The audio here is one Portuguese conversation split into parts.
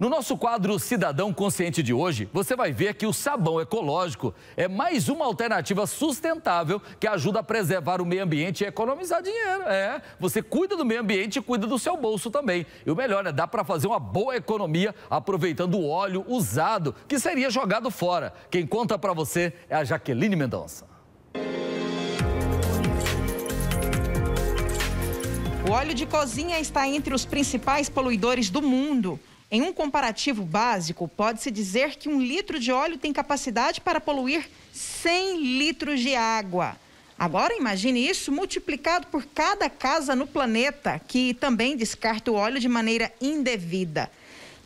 No nosso quadro Cidadão Consciente de hoje, você vai ver que o sabão ecológico é mais uma alternativa sustentável que ajuda a preservar o meio ambiente e economizar dinheiro. É, você cuida do meio ambiente e cuida do seu bolso também. E o melhor, né, dá para fazer uma boa economia aproveitando o óleo usado que seria jogado fora. Quem conta para você é a Jaqueline Mendonça. O óleo de cozinha está entre os principais poluidores do mundo. Em um comparativo básico, pode-se dizer que um litro de óleo tem capacidade para poluir 100 litros de água. Agora imagine isso multiplicado por cada casa no planeta que também descarta o óleo de maneira indevida.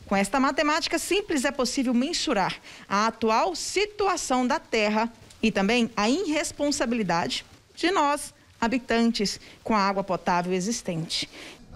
Com esta matemática simples é possível mensurar a atual situação da Terra e também a irresponsabilidade de nós, habitantes, com a água potável existente.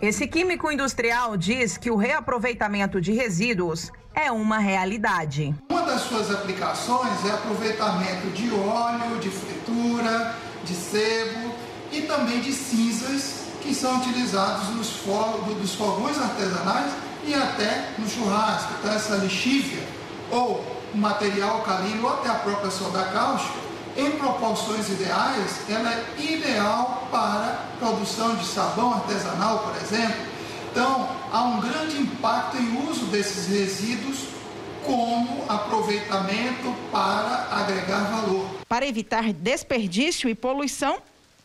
Esse químico industrial diz que o reaproveitamento de resíduos é uma realidade. Uma das suas aplicações é aproveitamento de óleo, de fritura, de sebo e também de cinzas que são utilizados nos fogões artesanais e até no churrasco. Então essa lixívia ou material alcalino ou até a própria soda cáustica em proporções ideais, ela é ideal para produção de sabão artesanal, por exemplo. Então, há um grande impacto em uso desses resíduos como aproveitamento para agregar valor. Para evitar desperdício e poluição,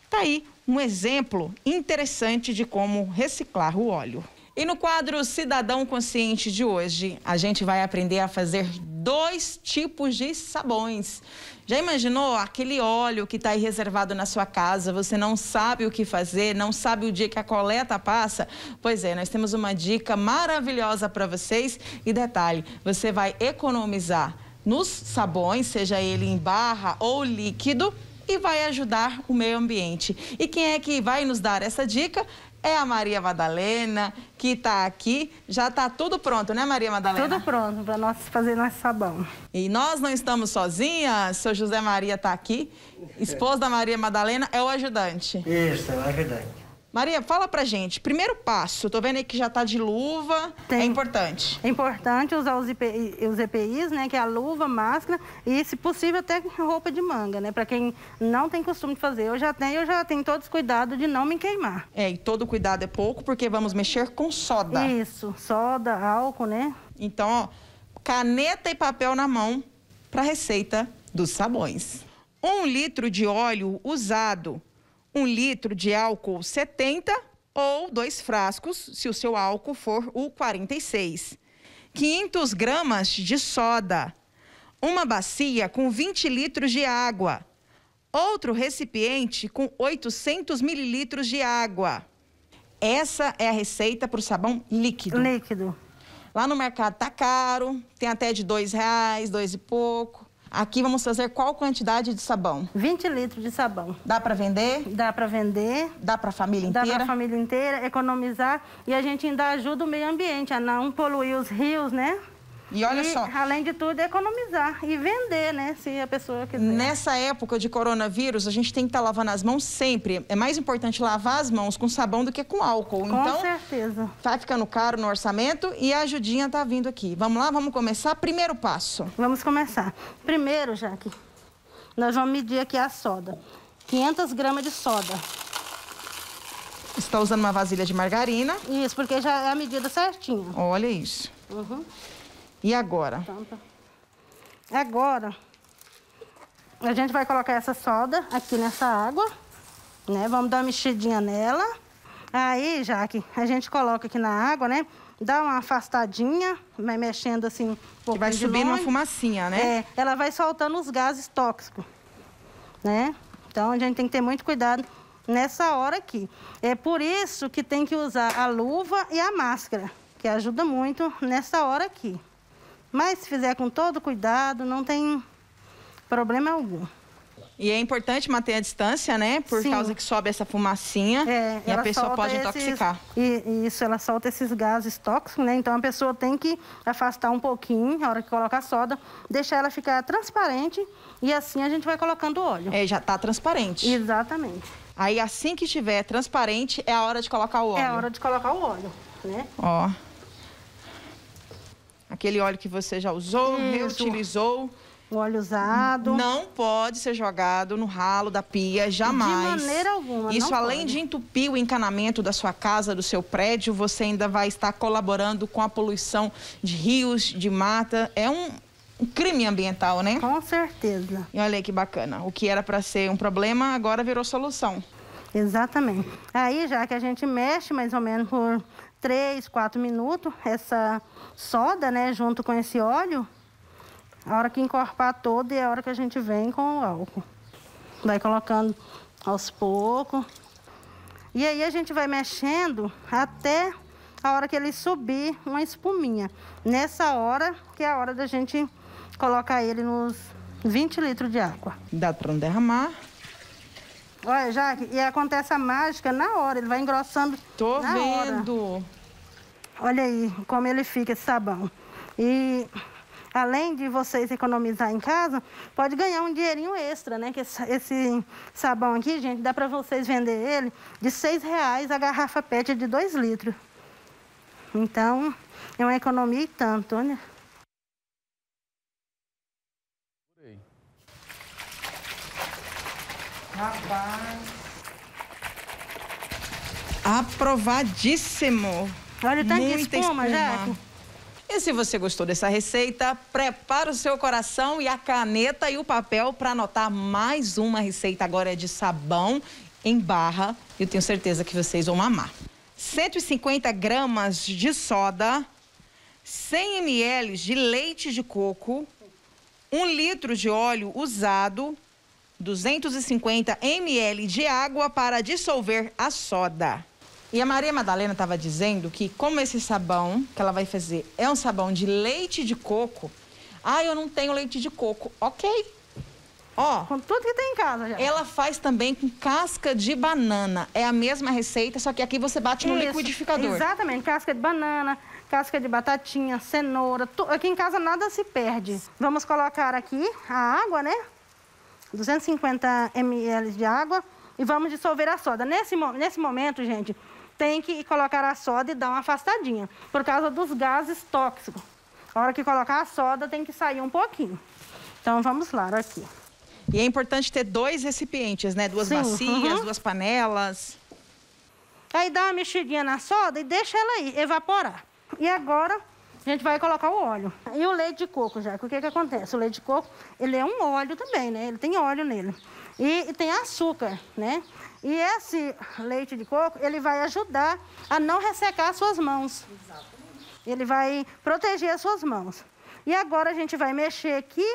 está aí um exemplo interessante de como reciclar o óleo. E no quadro Cidadão Consciente de hoje, a gente vai aprender a fazer dois tipos de sabões. Já imaginou aquele óleo que está aí reservado na sua casa? Você não sabe o que fazer, não sabe o dia que a coleta passa? Pois é, nós temos uma dica maravilhosa para vocês. E detalhe: você vai economizar nos sabões, seja ele em barra ou líquido e vai ajudar o meio ambiente. E quem é que vai nos dar essa dica? É a Maria Madalena, que está aqui. Já está tudo pronto, né, Maria Madalena? Tudo pronto para nós fazer nosso sabão. E nós não estamos sozinhas. Seu José Maria está aqui. Esposa da Maria Madalena é o ajudante. Isso, é o ajudante. Maria, fala pra gente. Primeiro passo, tô vendo aí que já tá de luva. Tem. É importante. É importante usar os, EPI, os EPIs, né? Que é a luva, máscara e, se possível, até roupa de manga, né? Pra quem não tem costume de fazer. Eu já tenho, eu já tenho todos os cuidados de não me queimar. É, e todo cuidado é pouco, porque vamos mexer com soda. Isso, soda, álcool, né? Então, ó, caneta e papel na mão pra receita dos sabões. Um litro de óleo usado um litro de álcool 70 ou dois frascos, se o seu álcool for o 46. 500 gramas de soda. Uma bacia com 20 litros de água. Outro recipiente com 800 mililitros de água. Essa é a receita para o sabão líquido. Líquido. Lá no mercado tá caro, tem até de dois reais, dois e pouco. Aqui vamos fazer qual quantidade de sabão? 20 litros de sabão. Dá para vender? Dá para vender. Dá para a família inteira? Dá para a família inteira, economizar e a gente ainda ajuda o meio ambiente a não poluir os rios, né? E olha e, só. Além de tudo, economizar e vender, né? Se a pessoa quiser. Nessa época de coronavírus, a gente tem que estar tá lavando as mãos sempre. É mais importante lavar as mãos com sabão do que com álcool. Com então, certeza. Tá ficando caro no orçamento e a ajudinha tá vindo aqui. Vamos lá, vamos começar? Primeiro passo. Vamos começar. Primeiro, Jaque, nós vamos medir aqui a soda. 500 gramas de soda. Está usando uma vasilha de margarina. Isso, porque já é a medida certinha. Olha isso. Uhum. E agora? Agora, a gente vai colocar essa soda aqui nessa água, né? Vamos dar uma mexidinha nela. Aí, Jaque, a gente coloca aqui na água, né? Dá uma afastadinha, vai mexendo assim um pouco Vai subindo uma fumacinha, né? É, ela vai soltando os gases tóxicos, né? Então, a gente tem que ter muito cuidado nessa hora aqui. É por isso que tem que usar a luva e a máscara, que ajuda muito nessa hora aqui. Mas se fizer com todo cuidado, não tem problema algum. E é importante manter a distância, né? Por Sim. causa que sobe essa fumacinha é, e a pessoa pode esses, intoxicar. E, isso, ela solta esses gases tóxicos, né? Então a pessoa tem que afastar um pouquinho na hora que coloca a soda, deixar ela ficar transparente e assim a gente vai colocando o óleo. É, já está transparente. Exatamente. Aí assim que estiver transparente, é a hora de colocar o óleo. É a hora de colocar o óleo, né? Ó. aquele óleo que você já usou, Isso. reutilizou. O óleo usado. Não pode ser jogado no ralo da pia, jamais. De maneira alguma. Isso, além pode. de entupir o encanamento da sua casa, do seu prédio, você ainda vai estar colaborando com a poluição de rios, de mata. É um, um crime ambiental, né? Com certeza. E olha aí que bacana. O que era para ser um problema agora virou solução. Exatamente. Aí, já que a gente mexe mais ou menos por 3, 4 minutos, essa soda, né, junto com esse óleo, a hora que encorpar todo é a hora que a gente vem com o álcool. Vai colocando aos poucos. E aí a gente vai mexendo até a hora que ele subir uma espuminha. Nessa hora que é a hora da gente colocar ele nos 20 litros de água. Dá para não derramar. Olha, Jaque, e acontece a mágica na hora, ele vai engrossando Tô vendo. Hora. Olha aí como ele fica esse sabão. E além de vocês economizar em casa, pode ganhar um dinheirinho extra, né? Que esse, sabão aqui, gente, dá para vocês vender ele de seis reais a garrafa PET de dois litros. Então, é uma economia e tanto, né? Rapaz. Aprovadíssimo. Olha o tanto de espuma, espuma. E se você gostou dessa receita, prepara o seu coração e a caneta e o papel para anotar mais uma receita agora é de sabão em barra. Eu tenho certeza que vocês vão amar. 150 gramas de soda, 100 ml de leite de coco, 1 litro de óleo usado, 250 ml de água para dissolver a soda. E a Maria Madalena estava dizendo que, como esse sabão que ela vai fazer é um sabão de leite de coco, ah, eu não tenho leite de coco. Ok. Ó. Com tudo que tem em casa já. Ela faz também com casca de banana. É a mesma receita, só que aqui você bate no Isso, liquidificador. Exatamente. Casca de banana, casca de batatinha, cenoura. Aqui em casa nada se perde. Vamos colocar aqui a água, né? 250 ml de água e vamos dissolver a soda. Nesse, nesse momento, gente, tem que colocar a soda e dar uma afastadinha, por causa dos gases tóxicos. A hora que colocar a soda, tem que sair um pouquinho. Então, vamos lá, aqui. E é importante ter dois recipientes, né? Duas Sim, bacias, uhum. duas panelas. Aí dá uma mexidinha na soda e deixa ela aí, evaporar. E agora, a gente vai colocar o óleo. E o leite de coco, já. O que que acontece? O leite de coco, ele é um óleo também, né? Ele tem óleo nele. E, e tem açúcar, né? E esse leite de coco, ele vai ajudar a não ressecar as suas mãos. Exatamente. Ele vai proteger as suas mãos. E agora a gente vai mexer aqui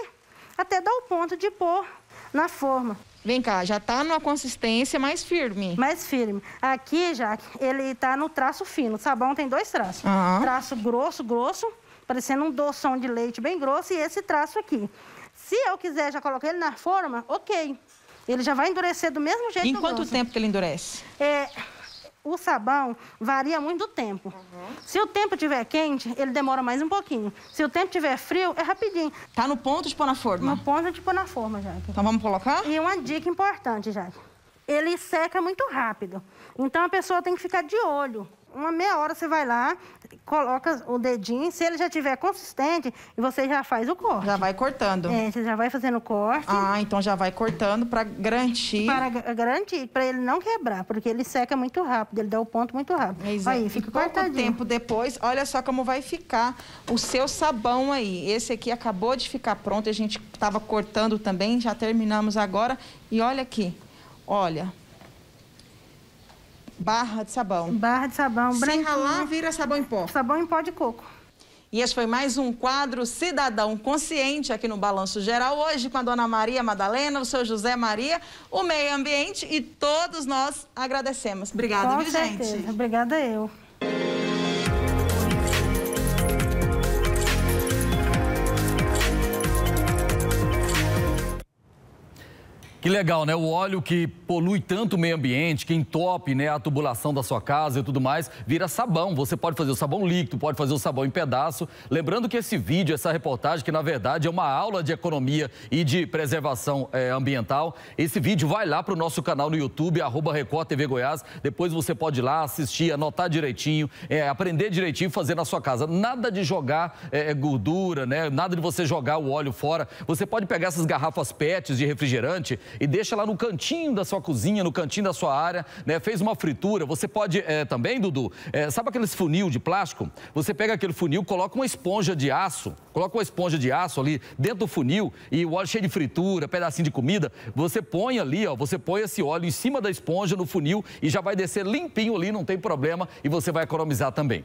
até dar o ponto de pôr na forma. Vem cá, já está numa consistência mais firme. Mais firme. Aqui, já, ele está no traço fino. O sabão tem dois traços. Uhum. Traço grosso, grosso, parecendo um doção de leite bem grosso, e esse traço aqui. Se eu quiser já colocar ele na forma, ok. Ele já vai endurecer do mesmo jeito. Em quanto tempo que ele endurece? É, o sabão varia muito do tempo. Uhum. Se o tempo estiver quente, ele demora mais um pouquinho. Se o tempo estiver frio, é rapidinho. Tá no ponto de pôr na forma? No ponto de pôr na forma, Jaque. Então vamos colocar? E uma dica importante, Jaque. Ele seca muito rápido. Então a pessoa tem que ficar de olho uma meia hora você vai lá, coloca o dedinho, se ele já tiver consistente, e você já faz o corte. Já vai cortando. É, você já vai fazendo o corte. Ah, então já vai cortando para garantir. Para garantir, para ele não quebrar, porque ele seca muito rápido, ele dá o ponto muito rápido. Exato. Aí, fica pouco cortadinho. tempo depois, olha só como vai ficar o seu sabão aí. Esse aqui acabou de ficar pronto, a gente estava cortando também, já terminamos agora. E olha aqui, olha, Barra de sabão. Barra de sabão. Sem ralar, vira sabão em pó. Sabão em pó de coco. E esse foi mais um quadro Cidadão Consciente aqui no Balanço Geral. Hoje com a dona Maria Madalena, o seu José Maria, o meio ambiente e todos nós agradecemos. Obrigada, viu, gente? Obrigada eu. Que legal, né? O óleo que polui tanto o meio ambiente, que entope né, a tubulação da sua casa e tudo mais, vira sabão. Você pode fazer o sabão líquido, pode fazer o sabão em pedaço. Lembrando que esse vídeo, essa reportagem, que na verdade é uma aula de economia e de preservação é, ambiental, esse vídeo vai lá para o nosso canal no YouTube, arroba Record TV Goiás. Depois você pode ir lá assistir, anotar direitinho, é, aprender direitinho, fazer na sua casa. Nada de jogar é, gordura, né? Nada de você jogar o óleo fora. Você pode pegar essas garrafas PETs de refrigerante e deixa lá no cantinho da sua cozinha, no cantinho da sua área, né? Fez uma fritura, você pode é, também, Dudu, é, sabe aqueles funil de plástico? Você pega aquele funil, coloca uma esponja de aço, coloca uma esponja de aço ali dentro do funil e o óleo cheio de fritura, pedacinho de comida, você põe ali, ó, você põe esse óleo em cima da esponja no funil e já vai descer limpinho ali, não tem problema e você vai economizar também.